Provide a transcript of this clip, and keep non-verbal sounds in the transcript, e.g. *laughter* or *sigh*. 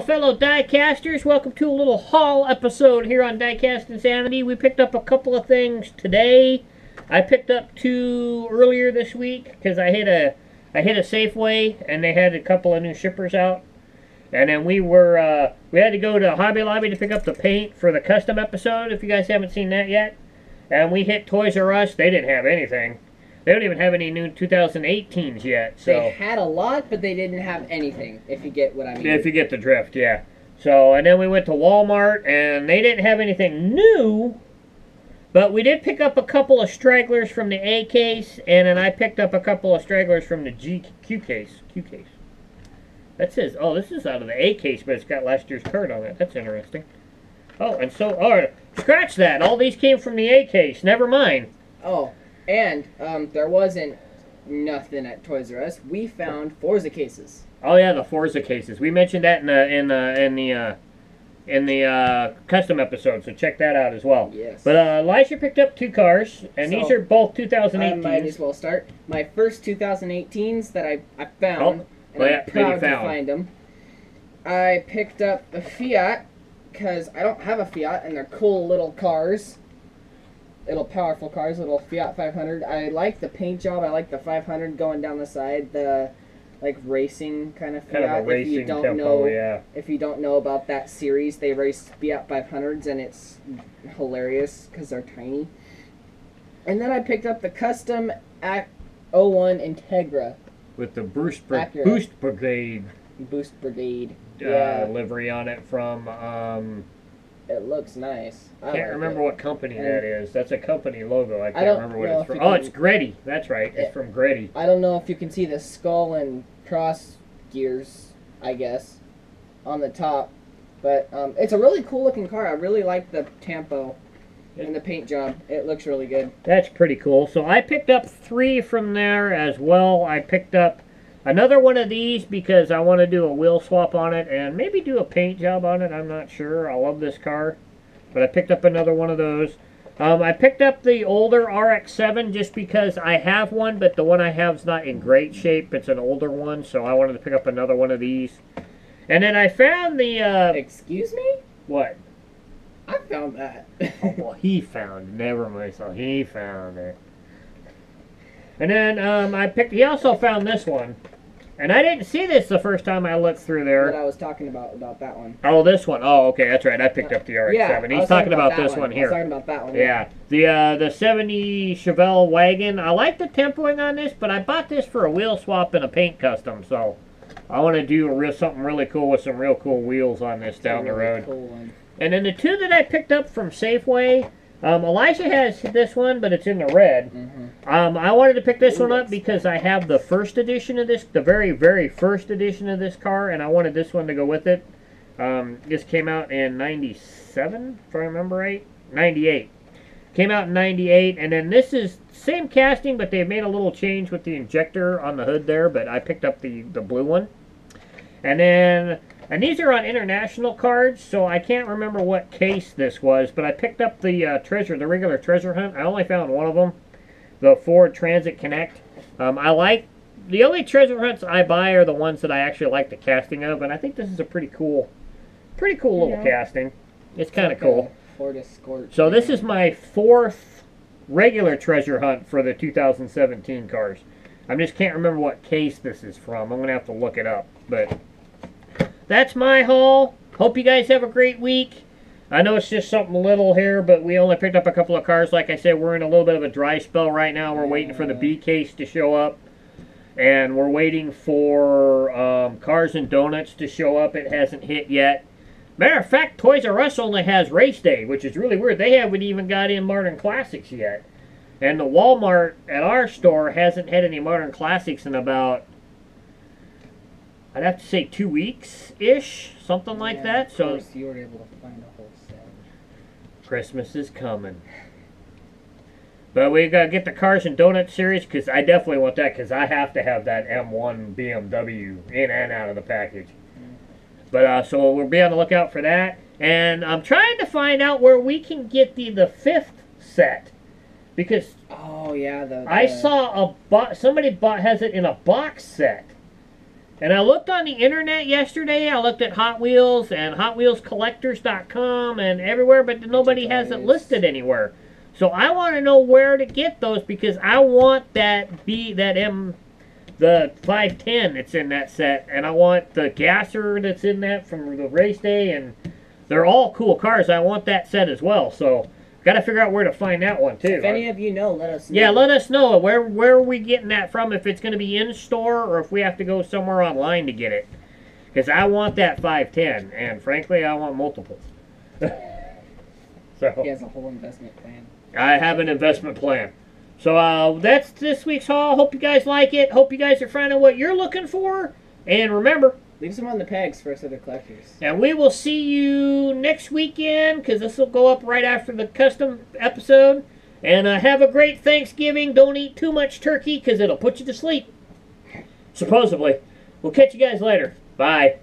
Fellow diecasters. Welcome to a little haul episode here on Diecast Insanity. We picked up a couple of things today. I picked up two earlier this week because I hit a I hit a Safeway and they had a couple of new shippers out. And then we were uh, we had to go to Hobby Lobby to pick up the paint for the custom episode. If you guys haven't seen that yet, and we hit Toys R Us. They didn't have anything. They don't even have any new 2018s yet. So They had a lot, but they didn't have anything. If you get what I mean. If you get the drift, yeah. So, and then we went to Walmart, and they didn't have anything new, but we did pick up a couple of stragglers from the A case, and then I picked up a couple of stragglers from the GQ case. Q case. That says, oh, this is out of the A case, but it's got last year's card on it. That's interesting. Oh, and so, oh, scratch that. All these came from the A case. Never mind. Oh, and um, there wasn't nothing at Toys R Us. We found Forza cases. Oh yeah, the Forza cases. We mentioned that in the in the in the uh, in the uh, custom episode, so check that out as well. Yes. But uh, Elijah picked up two cars, and these are both I might 2018s. as well start. My first 2018s that I, I found, Oh, and well, yeah, I'm proud to find them. I picked up a Fiat because I don't have a Fiat, and they're cool little cars. Little powerful cars, little Fiat 500. I like the paint job. I like the 500 going down the side. The like racing kind of Fiat. Kind of a if you don't tempo, know, yeah. if you don't know about that series, they race Fiat 500s and it's hilarious because they're tiny. And then I picked up the custom Act 01 Integra With the Boost, Acura. Boost Brigade Boost Brigade. uh, Yeah. livery on it from, um, It looks nice. I can't like remember it. what company And- that is. That's a company logo. I can't don't remember what it's from. Oh, it's GReddy. That's right. It's from GReddy. I don't know if you can see the skull and cross gears, I guess, on the top. But um, it's a really cool looking car. I really like the tempo and the paint job. It looks really good. That's pretty cool. So I picked up three from there as well. I picked up another one of these because I want to do a wheel swap on it and maybe do a paint job on it. I'm not sure. I love this car. But I picked up another one of those. Um, I picked up the older RX-7 just because I have one, but the one I have is not in great shape. It's an older one, so I wanted to pick up another one of these. And then I found the, uh, Excuse me? what? I found that. *laughs* Oh, well, he found it. Never mind. So he found it. And then um, I picked. He also found this one, and I didn't see this the first time I looked through there. what. I was talking about about that one. Oh, this one. Oh, okay, that's right. I picked up the RX-7. Yeah, He's talking about, that this one, was here. talking about that one. Yeah, the uh, the 70 Chevelle wagon. I like the tempoing on this, but I bought this for a wheel swap and a paint custom, so I want to do a real something really cool with some real cool wheels on this a down the road. Cool one. And then the two that I picked up from Safeway, um, Elisha has this one, but it's in the red. Mm-hmm. Um, I wanted to pick this Ooh, one up because I have the first edition of this, the very, very first edition of this car, and I wanted this one to go with it. Um, this came out in 97, if I remember right. 98. Came out in 98, and then this is same casting, but they've made a little change with the injector on the hood there, but I picked up the, the blue one. And then, and these are on international cards, so I can't remember what case this was, but I picked up the uh, treasure, the regular treasure hunt. I only found one of them, the Ford Transit Connect. Um, I like, the only treasure hunts I buy are the ones that I actually like the casting of, and I think this is a pretty cool, pretty cool little Yeah. casting. It's kind of Like cool. Ford Escort. So this is my fourth regular treasure hunt for the 2017 cars. I just can't remember what case this is from. I'm gonna have to look it up. But that's my haul. Hope you guys have a great week. I know it's just something little here, but we only picked up a couple of cars. Like I said, we're in a little bit of a dry spell right now. We're waiting for the B case to show up. And we're waiting for um, Cars and Donuts to show up. It hasn't hit yet. Matter of fact, Toys R Us only has race day, which is really weird. They haven't even got in modern classics yet. And the Walmart at our store hasn't had any modern classics in about, I'd have to say two weeks ish, something like Yeah, that. So course you were able to find a whole set. Christmas is coming. But we gotta get the Cars and Donuts series because I definitely want that because I have to have that M1 BMW in and out of the package. But uh, so we'll be on the lookout for that. And I'm trying to find out where we can get the the fifth set because Oh yeah, the, I saw a bo- somebody bought has it in a box set. And I looked on the internet yesterday. I looked at Hot Wheels and HotWheelsCollectors.com and everywhere, but nobody has it listed anywhere. So I want to know where to get those because I want that B that M the 510 that's in that set, and I want the gasser that's in that from the race day, and they're all cool cars. I want that set as well. So got to figure out where to find that one too. If any of you know, let us know. Yeah, let us know where where are we getting that from. If it's going to be in store or if we have to go somewhere online to get it, because I want that 510, and frankly, I want multiples. *laughs* so He has a whole investment plan. I have an investment plan. So uh, that's this week's haul. Hope you guys like it. Hope you guys are finding what you're looking for. And remember, Leave some on the pegs for us other collectors. and we will see you next weekend because this will go up right after the custom episode. And uh, have a great Thanksgiving. Don't eat too much turkey because it'll put you to sleep. Supposedly. We'll catch you guys later. Bye.